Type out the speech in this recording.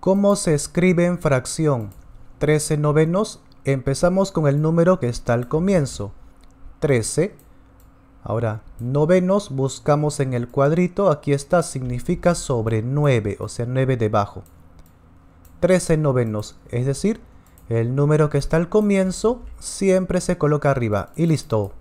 ¿Cómo se escribe en fracción? 13 novenos, empezamos con el número que está al comienzo. 13. Ahora, novenos buscamos en el cuadrito, aquí está, significa sobre 9, o sea 9 debajo. 13 novenos, es decir, el número que está al comienzo siempre se coloca arriba y listo.